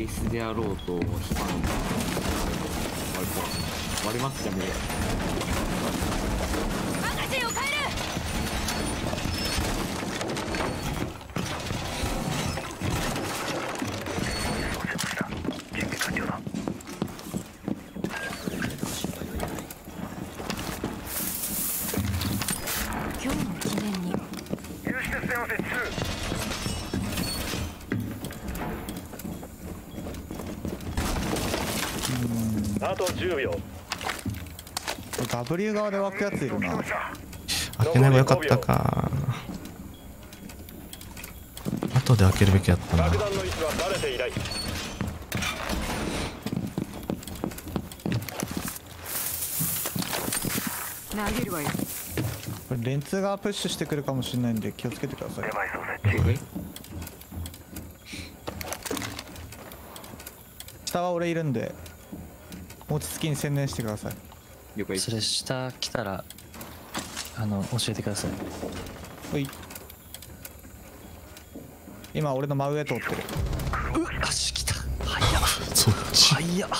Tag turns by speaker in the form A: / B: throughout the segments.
A: エスであろうと、悲観割れ。割れますじゃね
B: える今日の記念に
C: 有刺鉄線を設置するあと10秒。
D: W 側で湧くやついるな。
E: 開けない方がよかったか。後で開けるべきやったな。
B: 投げるわよ。
D: これレンツがプッシュしてくるかもしれないんで気をつけてください。下は俺いるんで落ち着きに専念してください。
A: 了解。
F: それ下来たらあの教えてください。
D: ほい。今俺の真上通ってる。
F: うっ足来た。早っ。
E: そっち
F: 早っ。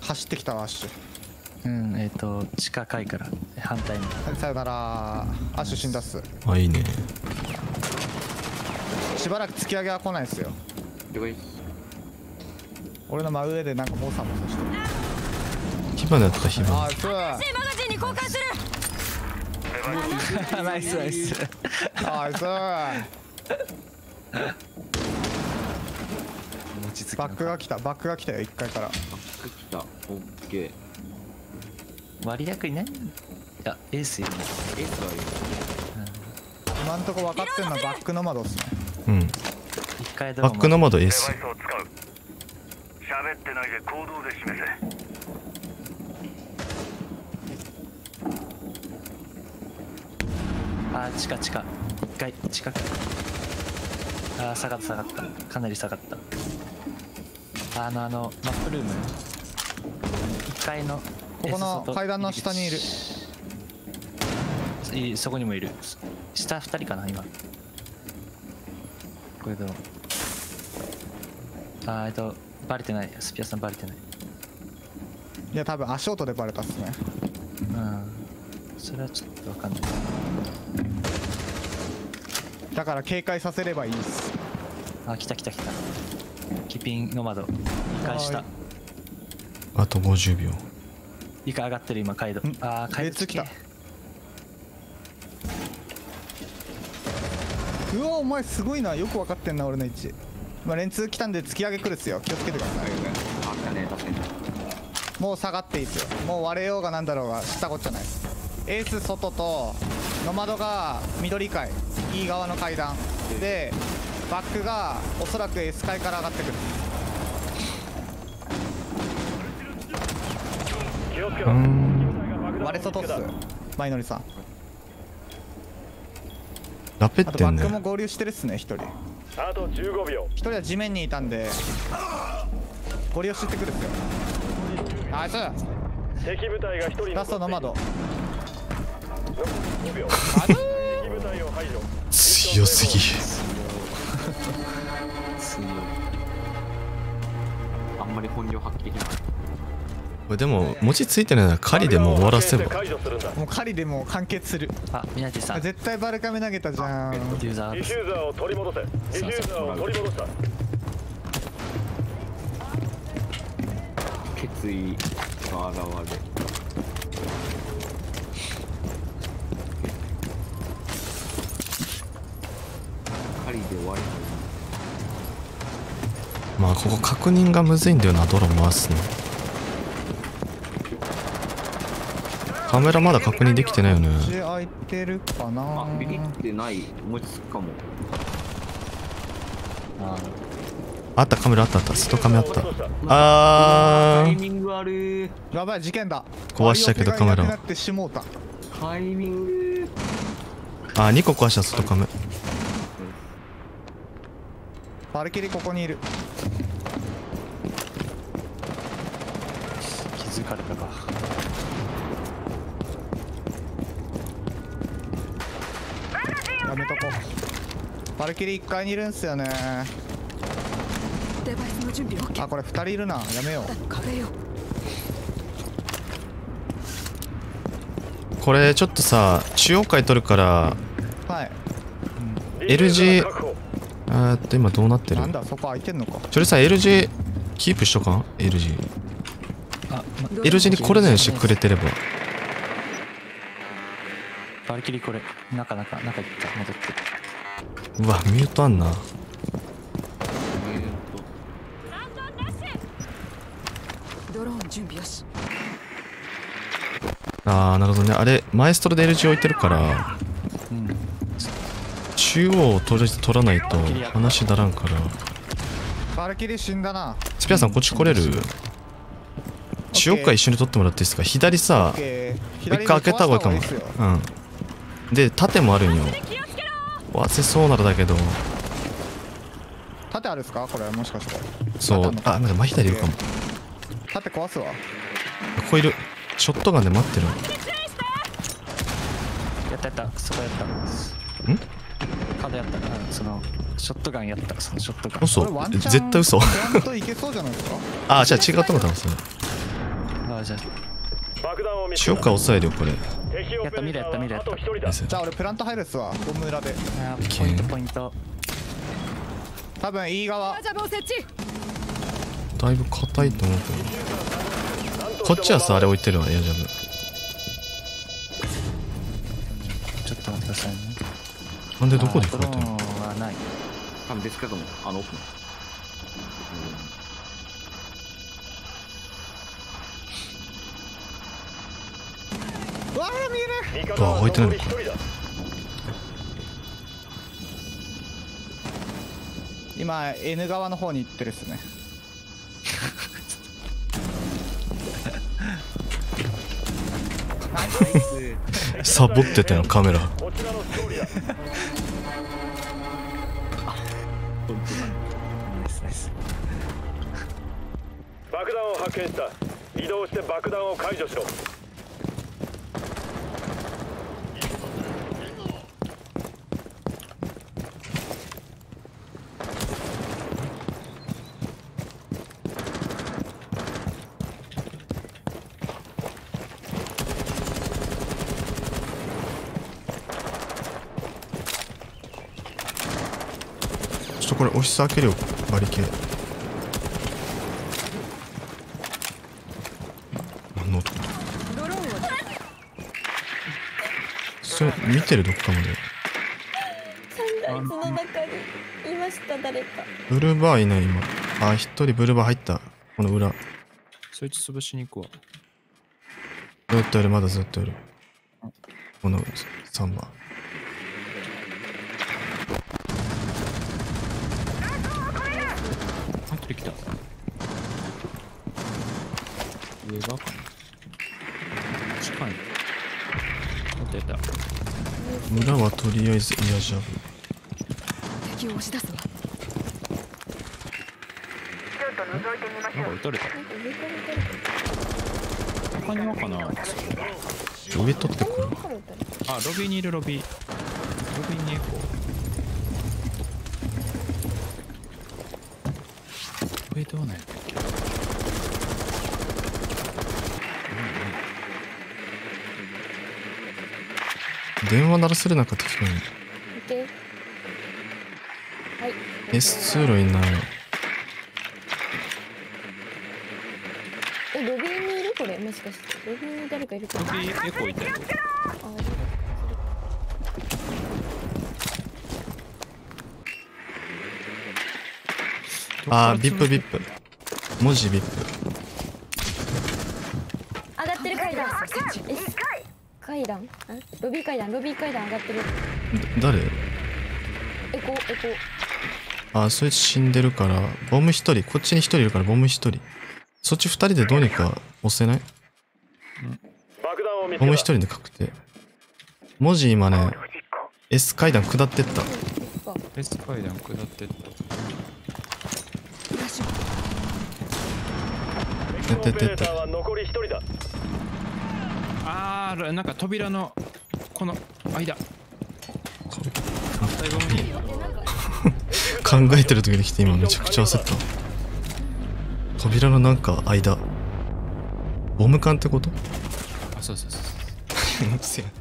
D: 走ってきたわアッシュ
F: うんえっ、と地下階から反対に。
D: はいさよなら。アッシュ死んだっす。
E: あいいね。
D: しばらく突き上げは来ないっすよ。
A: 了解。
D: 俺の真上でなんかモサモサしてる。
E: 火花やった火花
D: あいつ
B: 新マガジンに交換する。
F: ナイスナイス。
D: あいつ
F: 落ち着き
D: バックが来た。バックが来たよ1階から。
A: あ、来た。オッケー。
F: 割り役いない？いやエースいる。ね
A: エースはいる。
D: 今んとこ分かってんのはバックの窓っすね。
E: うん。
F: 一回でも
E: バックの窓エー
C: デ
E: ス
C: 喋ってないで行動で示せ。
F: あー地下地下一階近く。あー下がった下がった。かなり下がった。あのあのマップルーム。1階の
D: ここの階段の下にいる。
F: いそこにもいる。下2人かな今。これどう？あーえっとバレてない。スピアさんバレてない。
D: いや多分足音でバレたっすね。
F: うん。それはちょっとわかんない。
D: だから警戒させればいいっす。
F: あ来た来た来た。キピンの窓。2階下。
D: はい。
E: あと50秒。
F: 2階上がってる今階段
D: ん。
F: あー階段
D: 列来た。うわお前すごいな。よく分かってんな俺の位置今連通来たんで突き上げ来るっすよ。気をつけてください
A: あ、来たね、確かに。
D: もう下がっていいっすよ。もう割れようがなんだろうが知ったこっちゃないエース外とノマドが緑階。E 側の階段。でバックがおそらく S 階から上がってくる。
C: 気をつけろ。
E: うん
D: 割れ外っす。マイノリさん
E: ラペっ
D: あと
E: てんね。
D: バックも合流してるっすね1人。1
C: あと15秒。
D: 人は地面にいたんで合流してくるっすよ。ナイス。
C: 敵部隊が1人残っている。
D: ラストノマド。
C: 5秒。
D: ナイス。
C: 敵部隊を排除
E: 強すぎ。
F: 強い。
A: あんまり本領発揮できない。
E: これでも餅ついてないなら狩りでも終わらせば
D: もう狩りでもう完結する。
F: あミナティさん。デ
D: 絶対バルカメ投げたじゃん。
F: ューザー。
C: ディフューザーを取り戻せディフューザーを取り戻した
A: 決意が。現れ。狩りで終わり
E: まあここ確認が。むずいんだよなドロ回すのカメラまだ確認できてないよね。
D: 口開いてるかな
A: あ、ビビってない。思いつくかも。
F: あ。
E: あったカメラあったあった。外カメあった。
A: タ
E: あー。
A: イミングある
D: やばい事件だ。
E: 壊したけどカメラ
A: タイミング。
E: あ2個壊した外カメ。
D: バルキリーここにいる。
F: 気づかれた
D: やめとこう。バルキリー1階にいるんすよね。
B: デバイスの準備 OK
D: あこれ2人いるな。やめよう。
B: 壁よ。
E: これちょっとさ中央階取るから
D: はい。
E: L 字えーっと今どうなってる？
D: なんだそこ空いてんのか。
E: ちょれさ L 字キープしとかん L 字
F: あ、ま、
E: L 字に来れないようにしてくれてれば
F: バルキリーこれ。中中中行った。戻って
E: うわミュートあんな。
A: えーっ
B: ドローン準備よし。
E: あーなるほどね。あれマエストロで L 字置いてるから
F: うん
E: 中央をとりあえず取らないと話だらんから。
D: バルキリー死んだな。
E: スピアさんこっち来れる？中央階一緒に取ってもらっていいですか？左さ一回開けた方がいいかも。うんで縦もあるんよ。わせそうならだけど。
D: 縦あるっすか？これもしかして。
E: そう。あなんか真左いるかも。
D: 縦壊すわ。
E: ここいる。ショットガンで待ってる。
F: やったやった。そこやった。
E: ん？
F: カードやった。あそのショットガンやった。そのショットガン。
E: 嘘。絶対嘘。
D: ちゃんといけそうじゃないですか？
E: あじゃあ違ったのかもそれ。
F: あじゃ
E: 中央階押さえるよこれ。
F: あやった見るやった見るやった。
D: じゃあ俺プラント入るっすわ。ゴム裏で
F: あポイントポイント。
D: 多分 E 側。
E: だいぶ硬いと思うけどこっちはさあれ置いてるわエアジャブ
F: ちょっと待ってくださいね。
E: なんでどこで
F: あー
E: こうやってんの？
F: ドローンはない。
A: 多分ですけどもあの奥の
D: うわー見える
E: あ置いてないのか。
D: 今 N 側の方に行ってるっすね。
E: サボってたよカメラこれ押し開けるよバリケー。何の音？それ見てる？どっかまで。
G: サンライズの中にいました誰か。
E: ブルーバーいない今。あ一人ブルーバー入った。この裏。
H: そいつ潰しに行くわ。
E: ずっとやるまだずっとやる。この3番
H: 入ってきた。上がかな近い。やったやった。
E: 裏はとりあえずエアジャブ
B: 敵を押し出すわ
H: なんか撃たれた。他にはかな
E: 上取ってくる？
G: 上から撃たれた
H: あ、ロビーにいるロビー。ロビーにエコー。上どうなんやったっけ
E: 電話鳴らせるなんか適当に。
G: オッケーはい。
E: S 通路いない。
G: えロビーにいるこれもしかして。ロビーに誰かいるか
H: ロ
G: な
H: ビーエコーいた
G: あ
E: ービップビップ。文字ビップ。
G: 上がってる階段。S 階段？あロビー階段？ロビー階段上がってる。
E: だ誰？
G: エコエコ
E: あーそいつ死んでるから。ボム一人。こっちに一人いるからボム一人。そっち二人でどうにか押せない？ボム
I: けた。
E: 一人で確定。文字今ね S 階段下ってった。
G: そっか
H: レス階段下ってった。
E: やってやってやって
I: オペレーターは残り一人だ
H: あー、なんか扉の、この間。
E: 考えてる時に来て今めちゃくちゃ焦った扉のなんか間ボム缶ってこと？
H: あそうそうそう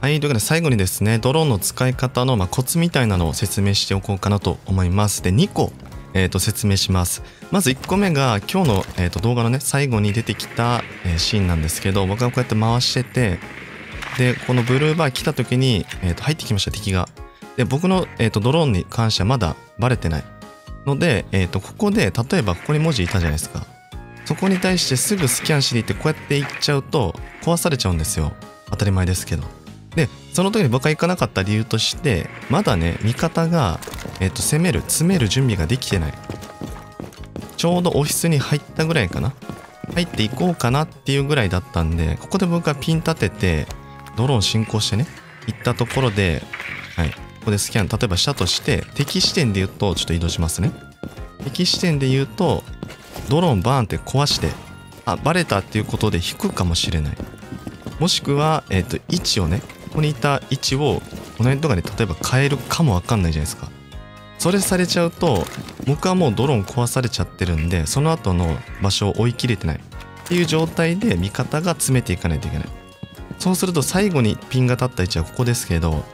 E: はい、ということで最後にですね、ドローンの使い方の、まあ、コツみたいなのを説明しておこうかなと思います。で、2個、えー、と説明します。まず1個目が今日の、えー、と動画のね、最後に出てきた、えーシーンなんですけど、僕がこうやって回してて、で、このブルーバー来た時に、えー、と入ってきました、敵が。で、僕の、えー、とドローンに関してはまだバレてない。ので、えー、とここで、例えばここに文字いたじゃないですか。そこに対してすぐスキャンしに行ってこうやって行っちゃうと壊されちゃうんですよ。当たり前ですけど。で、その時に僕が行かなかった理由として、まだね、味方が、えっ、と、攻める、詰める準備ができてない。ちょうどオフィスに入ったぐらいかな。入っていこうかなっていうぐらいだったんで、ここで僕がピン立てて、ドローン進行してね、行ったところで、はい、ここでスキャン、例えばしたとして、敵視点で言うと、ちょっと移動しますね。敵視点で言うと、ドローンバーンって壊して、あ、バレたっていうことで引くかもしれない。もしくは、えっ、と、位置をね、ここにいた位置を、この辺とかに例えば変えるかもわかんないじゃないですか。それされちゃうと、僕はもうドローン壊されちゃってるんで、その後の場所を追い切れてない。っていう状態で味方が詰めていかないといけない。そうすると最後にピンが立った位置はここですけど、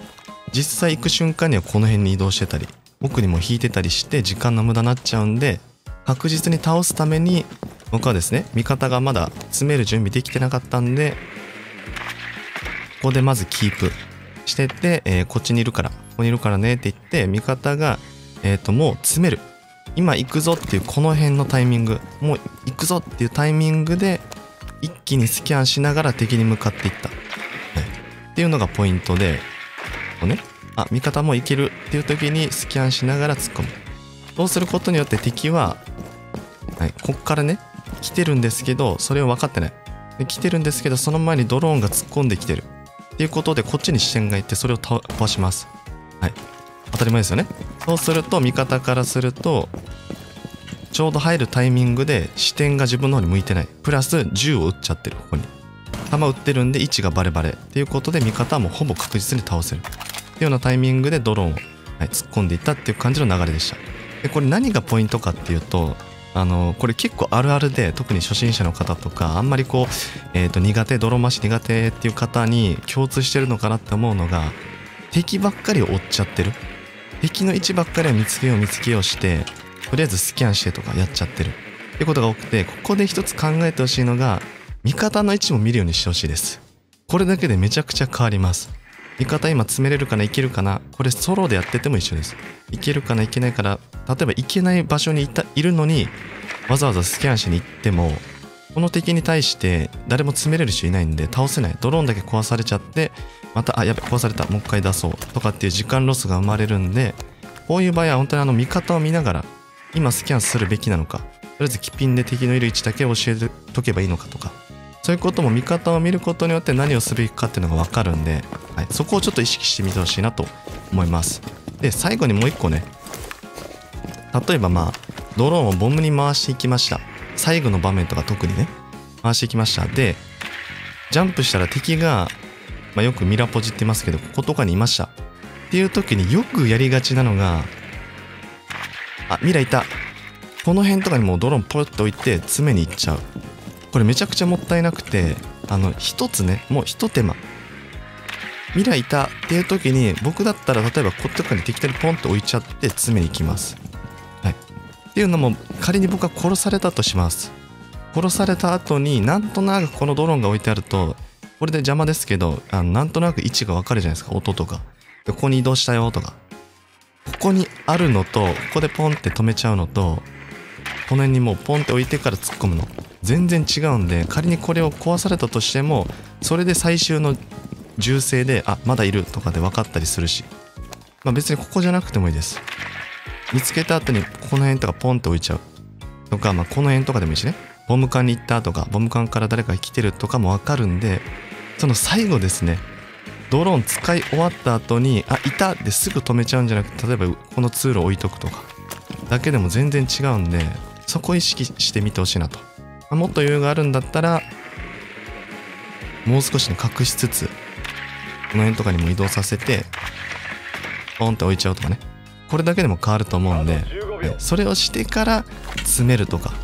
E: 実際行く瞬間にはこの辺に移動してたり、奥にも引いてたりして時間の無駄になっちゃうんで、確実に倒すために、僕はですね、味方がまだ詰める準備できてなかったんで、ここでまずキープしてって、えーこっちにいるから、ここにいるからねって言って、味方が、えっ、と、もう詰める。今行くぞっていうこの辺のタイミング、もう行くぞっていうタイミングで、一気にスキャンしながら敵に向かっていった。はいっていうのがポイントで、こうね、あ、味方もいけるっていう時にスキャンしながら突っ込む。そうすることによって敵は、はい、こっからね、来てるんですけど、それを分かってない。で来てるんですけど、その前にドローンが突っ込んできてる。っていうことで、こっちに視点がいって、それを倒壊します。はい。当たり前ですよね。そうすると、味方からすると、ちょうど入るタイミングで視点が自分の方に向いてない。プラス銃を撃っちゃってる、ここに。弾撃ってるんで位置がバレバレ。っていうことで味方もほぼ確実に倒せる。っていうようなタイミングでドローンを、はい、突っ込んでいったっていう感じの流れでした。で、これ何がポイントかっていうと、あの、これ結構あるあるで、特に初心者の方とか、あんまりこう、えっ、と、苦手、泥増し苦手っていう方に共通してるのかなって思うのが、敵ばっかりを追っちゃってる。敵の位置ばっかりを見つけよう見つけようして、とりあえずスキャンしてとかやっちゃってる。ってことが多くて、ここで一つ考えてほしいのが、味方の位置も見るようにしてほしいです。これだけでめちゃくちゃ変わります。味方今詰めれるかないけるかなこれソロでやってても一緒です。いけるかないけないから、例えばいけない場所にいたいるのに、わざわざスキャンしに行っても、この敵に対して誰も詰めれる人いないんで倒せない。ドローンだけ壊されちゃって、また、あ、やべ、壊された。もう一回出そう。とかっていう時間ロスが生まれるんで、こういう場合は本当にあの味方を見ながら、今スキャンするべきなのか、とりあえずキピンで敵のいる位置だけ教えてとけばいいのかとか、そういうことも見方を見ることによって何をすべきかっていうのが分かるんで、はい、そこをちょっと意識してみてほしいなと思います。で、最後にもう一個ね、例えばまあ、ドローンをボムに回していきました。最後の場面とか特にね、回していきました。で、ジャンプしたら敵が、まあ、よくミラポジって言いますけど、こことかにいました。っていう時によくやりがちなのが、あ、ミラいた。この辺とかにもうドローンポロッと置いて詰めに行っちゃう。これめちゃくちゃもったいなくて、あの、一つね、もう一手間。未来いたっていう時に、僕だったら例えばこっちとかに適当にポンと置いちゃって詰めに行きます。はい。っていうのも、仮に僕が殺されたとします。殺された後になんとなくこのドローンが置いてあると、これで邪魔ですけど、あのなんとなく位置がわかるじゃないですか、音とか。でここに移動したよとか。ここにあるのと、ここでポンって止めちゃうのと、この辺にもうポンって置いてから突っ込むの。全然違うんで、仮にこれを壊されたとしても、それで最終の銃声で、あ、まだいるとかで分かったりするし。まあ別にここじゃなくてもいいです。見つけた後にこの辺とかポンって置いちゃう。とか、まあこの辺とかでもいいしね。ボム缶に行ったとか、ボム缶から誰か来てるとかも分かるんで、その最後ですね。ドローン使い終わった後に、あ、いたってすぐ止めちゃうんじゃなくて、例えばこの通路置いとくとか、だけでも全然違うんで、そこ意識してみてほしいなと。もっと余裕があるんだったら、もう少しね隠しつつ、この辺とかにも移動させて、ポンって置いちゃうとかね。これだけでも変わると思うんで、それをしてから詰めるとか、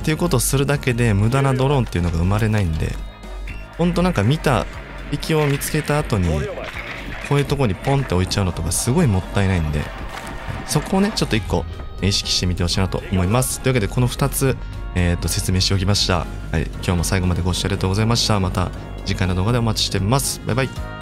E: っていうことをするだけで無駄なドローンっていうのが生まれないんでほんとなんか見た敵を見つけた後にこういうとこにポンって置いちゃうのとかすごいもったいないんでそこをねちょっと1個意識してみてほしいなと思います。というわけでこの2つ、えー、と説明しておきました、はい、今日も最後までご視聴ありがとうございました。また次回の動画でお待ちしてます。バイバイ。